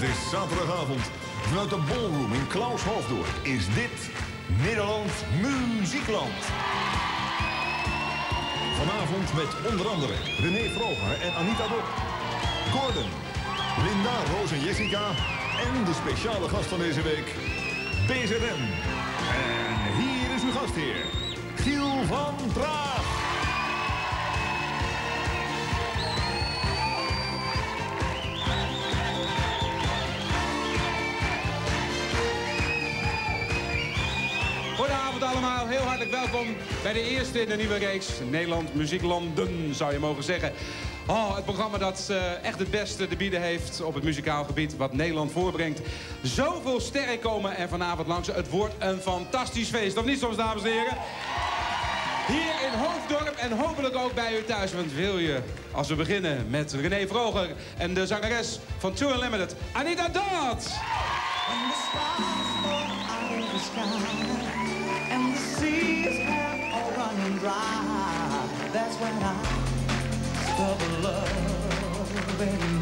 Het is zaterdagavond. Vanuit de ballroom in Klaus Hoofddorp is dit Nederland Muziekland. Vanavond met onder andere René Vroger en Anita Dok. Gordon, Linda, Roos en Jessica. En de speciale gast van deze week, BZN. Welkom bij de eerste in de nieuwe reeks Nederland Muzieklanden, zou je mogen zeggen. Oh, het programma dat eh, echt het beste te bieden heeft op het muzikaal gebied wat Nederland voorbrengt. Zoveel sterren komen er vanavond langs. Het wordt een fantastisch feest, of niet soms, dames en heren? Hier in Hoofddorp en hopelijk ook bij u thuis. Want wil je, als we beginnen met René Vroger en de zangeres van True Unlimited, Anita Dodd. When the stars fall out of the sky and baby.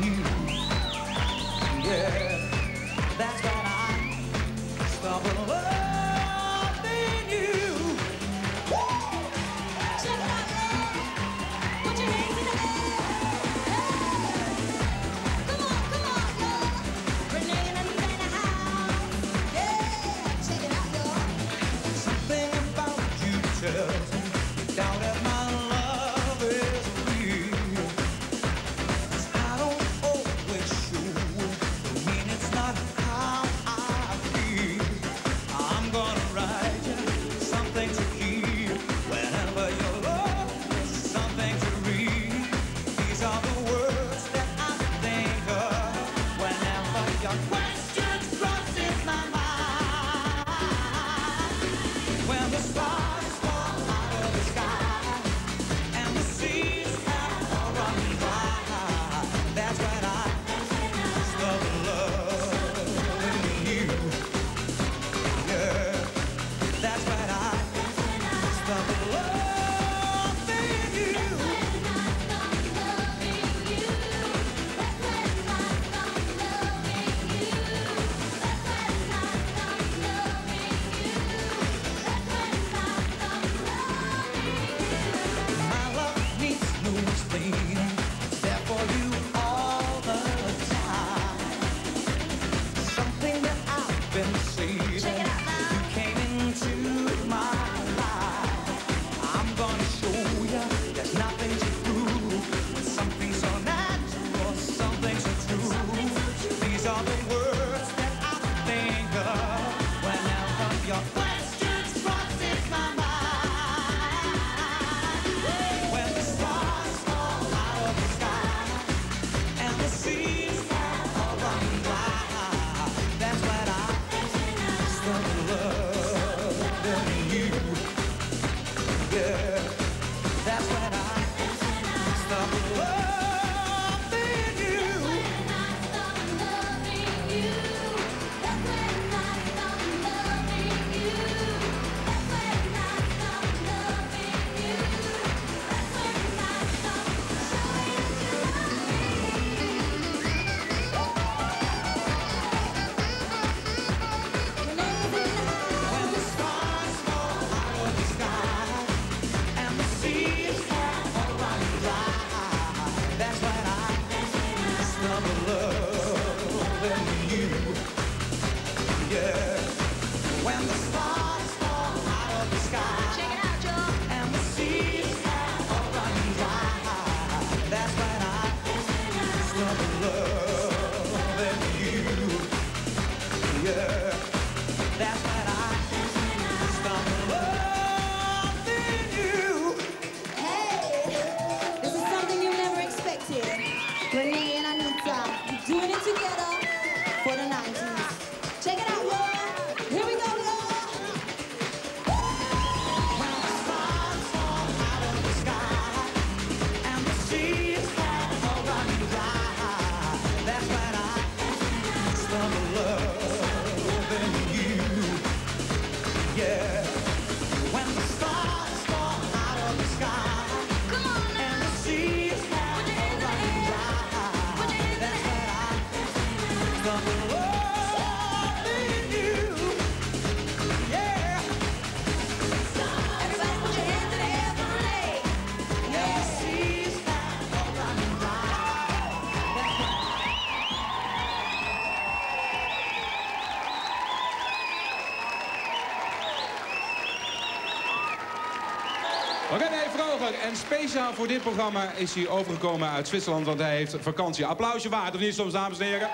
Wat een vroeger En speciaal voor dit programma is hij overgekomen uit Zwitserland, want hij heeft vakantie. Applausje waard, of niet soms, dames en heren?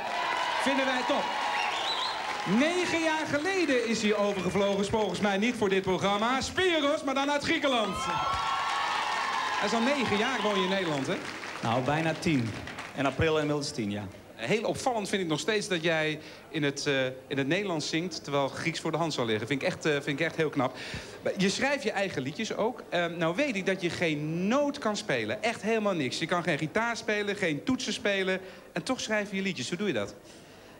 Vinden wij top. Negen jaar geleden is hij overgevlogen, volgens mij niet voor dit programma. Spiros, maar dan uit Griekenland. Hij is al negen jaar woon je in Nederland, hè? Nou, bijna tien. In april inmiddels tien, ja. Heel opvallend vind ik nog steeds dat jij in het, eh, in het Nederlands zingt... terwijl Grieks voor de hand zou liggen. Vind ik echt, eh, vind ik echt heel knap. Je schrijft je eigen liedjes ook. Eh, nou weet ik dat je geen noot kan spelen. Echt helemaal niks. Je kan geen gitaar spelen, geen toetsen spelen. En toch schrijf je liedjes. Hoe doe je dat?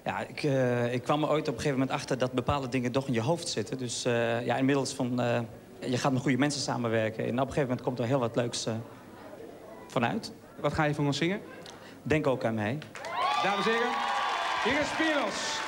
Ja, ik, eh, ik kwam er ooit op een gegeven moment achter dat bepaalde dingen toch in je hoofd zitten. Dus eh, ja, inmiddels van, eh, je gaat met goede mensen samenwerken. En op een gegeven moment komt er heel wat leuks vanuit. Wat ga je voor ons zingen? Denk ook aan mij. Dames en heren, hier is Spiros.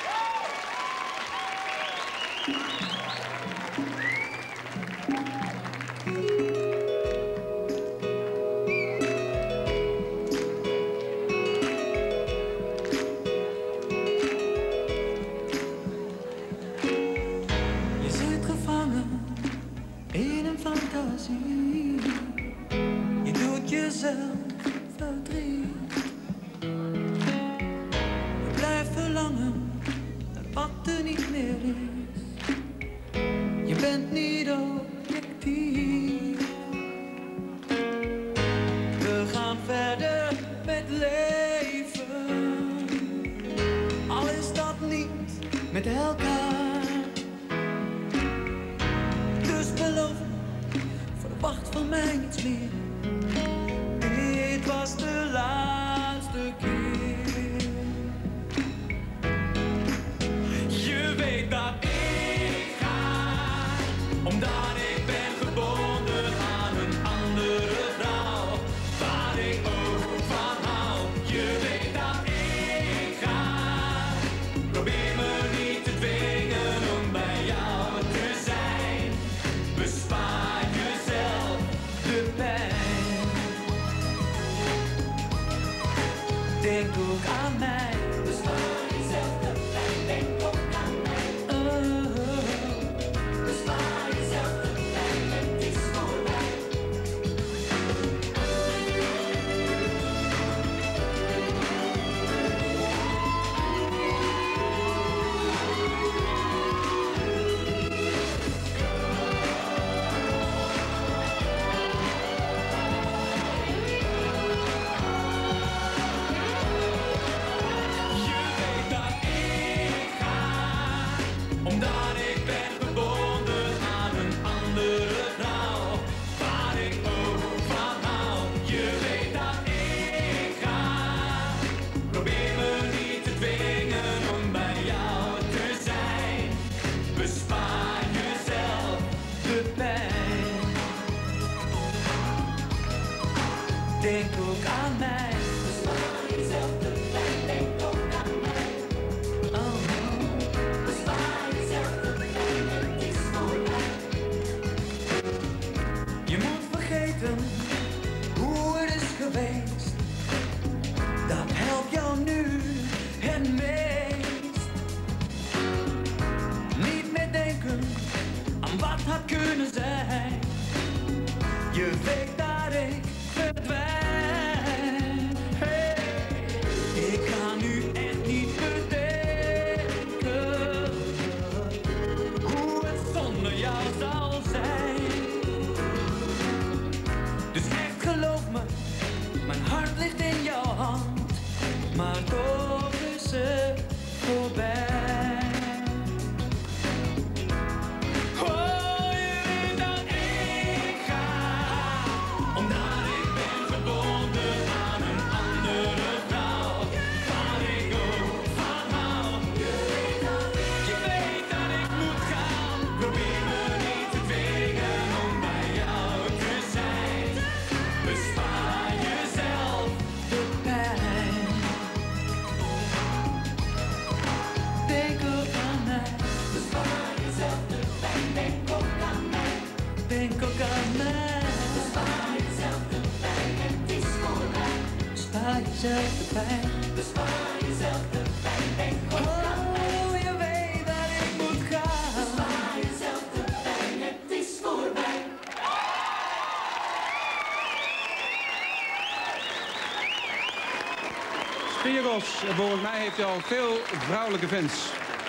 Spiros. En volgens mij heeft hij al veel vrouwelijke fans.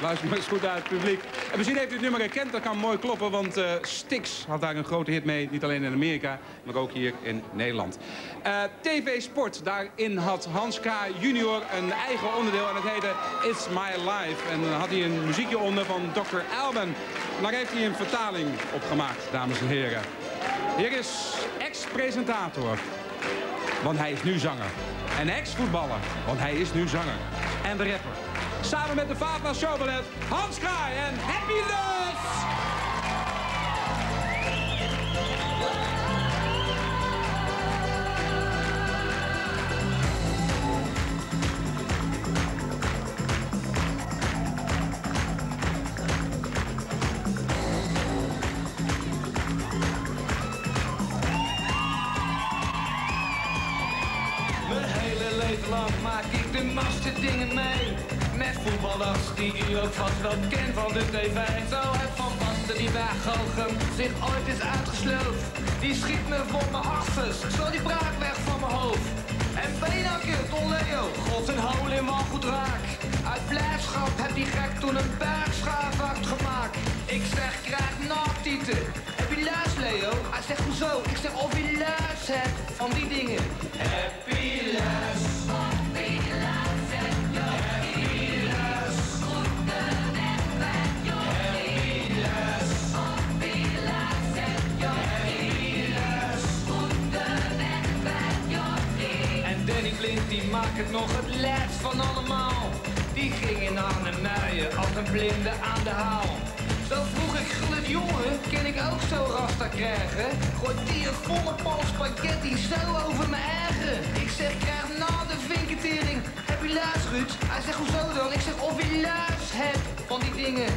Luister maar eens goed naar het publiek. En misschien heeft u het nummer herkend, dat kan mooi kloppen. Want eh Styx had daar een grote hit mee. Niet alleen in Amerika, maar ook hier in Nederland. Eh, TV Sport, daarin had Hans K. junior een eigen onderdeel. En het heette It's My Life. En dan had hij een muziekje onder van Dr. Alban. En daar heeft hij een vertaling op gemaakt, dames en heren. Hier is ex-presentator. Want hij is nu zanger. En ex-voetballer, want hij is nu zanger. En de rapper. Samen met de vader showballet Hans Kraai en Happy Lust! Ook vast wel kent van de tv. Zo heeft Van Basten die bij Gochem zich ooit is uitgesloofd. Die schiet me voor mijn harses, zo die braak weg van mijn hoofd. En Benakke, Don Leo, god een hol in wel goed raak. Uit blijdschap heb die gek toen een bergschaafwacht gemaakt. Ik zeg, krijg nachttieten. Heb je luis, Leo? Hij zegt, hoezo? Ik zeg, die maakt het nog het laatst van allemaal. Die ging in Arnhem muien als een blinde aan de haal. Zo vroeg ik, gullet jongen, kan ik ook zo rasta krijgen? Gooit die een volle pan spaghetti zo over mijn eigen. Ik zeg, krijg na de vinketering. Heb je luis, Ruud? Hij zegt, hoezo dan? Ik zeg, of je luis hebt van die dingen.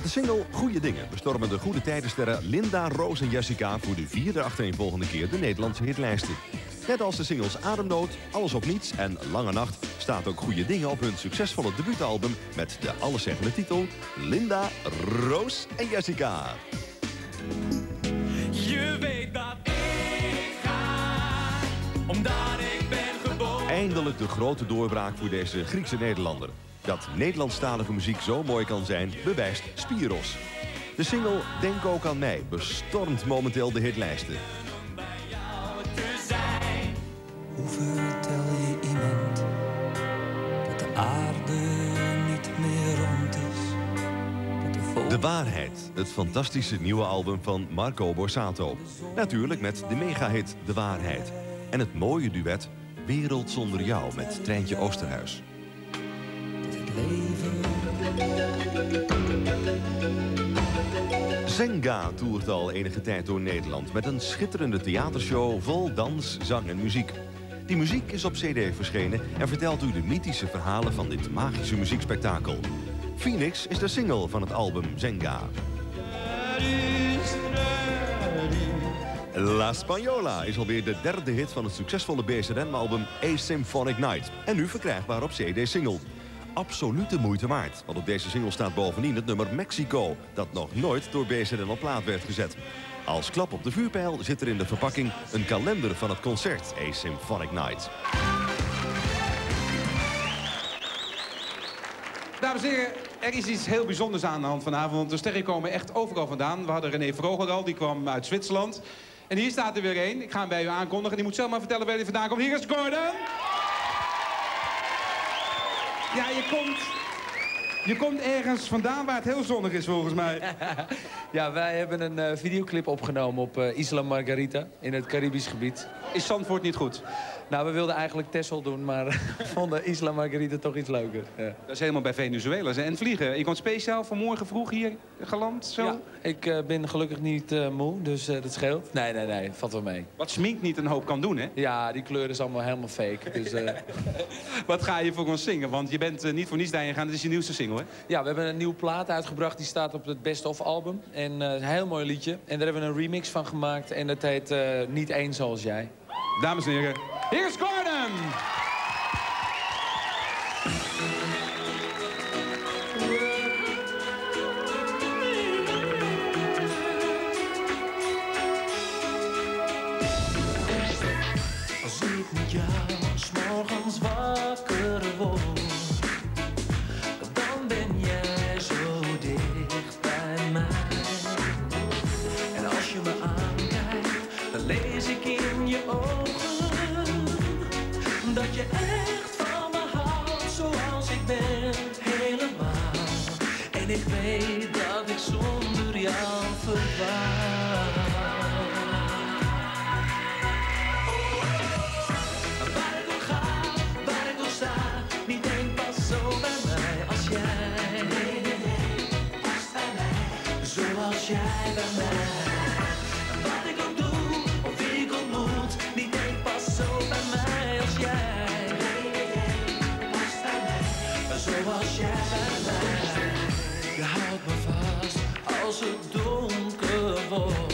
Met de single Goede Dingen bestormen de goede tijdensterren Linda, Roos en Jessica voor de vierde achtereenvolgende keer de Nederlandse hitlijsten. Net als de singles Ademnood, Alles op Niets en Lange Nacht staat ook Goede Dingen op hun succesvolle debuutalbum met de alleszeggende titel Linda, Roos en Jessica. Je weet dat ik ga, omdat ik ben geboren. Eindelijk de grote doorbraak voor deze Griekse Nederlander. Dat Nederlandstalige muziek zo mooi kan zijn, bewijst Spiros. De single Denk ook aan mij bestormt momenteel de hitlijsten. Hoe vertel je iemand dat de aarde niet meer rond is? De Waarheid, het fantastische nieuwe album van Marco Borsato. Natuurlijk met de megahit De Waarheid. En het mooie duet Wereld zonder jou met Treintje Oosterhuis. Zenga toert al enige tijd door Nederland... met een schitterende theatershow vol dans, zang en muziek. Die muziek is op cd verschenen en vertelt u de mythische verhalen van dit magische muziekspektakel. Phoenix is de single van het album Zenga. La Spañola is alweer de derde hit van het succesvolle BZN-album A Symphonic Night. En nu verkrijgbaar op CD-single. Absolute moeite waard, want op deze single staat bovendien het nummer Mexico... dat nog nooit door BZN op plaat werd gezet. Als klap op de vuurpijl zit er in de verpakking een kalender van het concert A Symphonic Night. Dames en heren, er is iets heel bijzonders aan de hand vanavond. Want de sterren komen echt overal vandaan. We hadden René Vroger al, die kwam uit Zwitserland. En hier staat er weer één. Ik ga hem bij u aankondigen. Die moet zelf maar vertellen waar hij vandaan komt. Hier is Gordon. Ja, je komt... Je komt ergens vandaan waar het heel zonnig is, volgens mij. Ja, wij hebben een eh, videoclip opgenomen op eh, Isla Margarita in het Caribisch gebied. Is Zandvoort niet goed? Nou, we wilden eigenlijk Texel doen, maar vonden Isla Margarita toch iets leuker. Ja. Dat is helemaal bij Venezuela. En vliegen. Je komt speciaal vanmorgen vroeg hier geland, zo? Ja, ik eh, ben gelukkig niet eh, moe, dus eh, dat scheelt. Nee, nee, nee, valt wel mee. Wat smink niet een hoop kan doen, hè? Ja, die kleur is allemaal helemaal fake. Dus, Wat ga je voor ons zingen? Want je bent niet voor niets daarheen gegaan. Dit is je nieuwste single, hè? ja, we hebben een nieuwe plaat uitgebracht, die staat op het Best Of album. En een heel mooi liedje. En daar hebben we een remix van gemaakt en dat heet Niet één zoals jij. Dames en heren, hier is Gordon! Als ik met jou s'morgens wakker word, dan ben jij zo dicht bij mij. En als je me aankijkt, dan lees ik in je ogen dat je echt van me houdt zoals ik ben, helemaal. En ik weet dat ik zonder jou verdwaal. Waar ik ook zoals jij. Je houdt me vast als het donker wordt.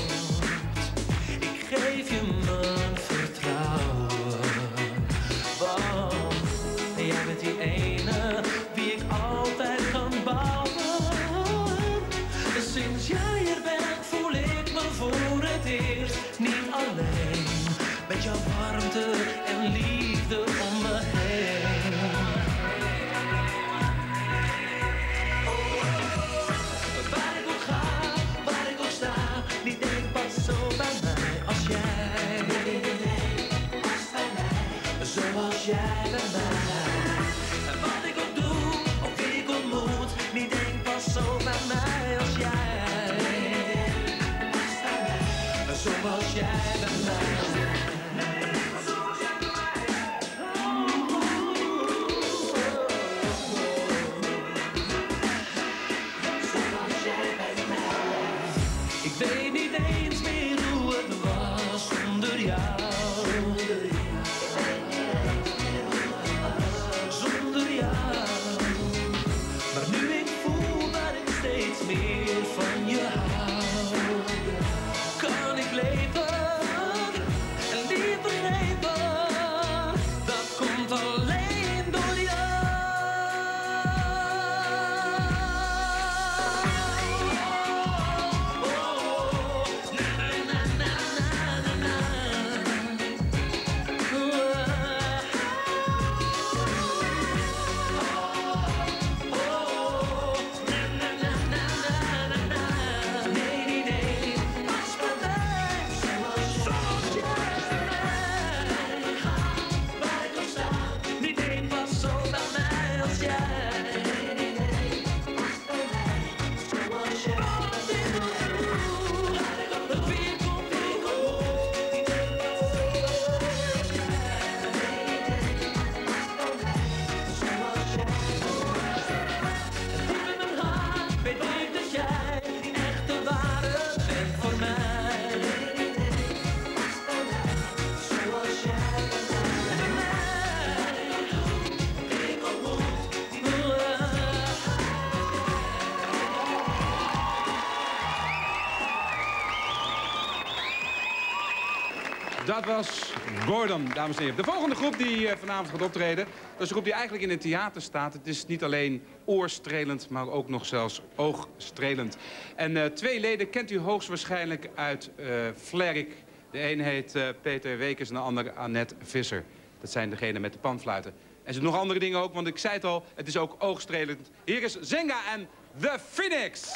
Dat was Gordon, dames en heren. De volgende groep die eh, vanavond gaat optreden... dat is een groep die eigenlijk in het theater staat. Het is niet alleen oorstrelend, maar ook nog zelfs oogstrelend. En eh, twee leden kent u hoogstwaarschijnlijk uit Flerik. De een heet Peter Wekers en de ander Annette Visser. Dat zijn degenen met de panfluiten. En er zijn nog andere dingen ook, want ik zei het al, het is ook oogstrelend. Hier is Zenga en The Phoenix.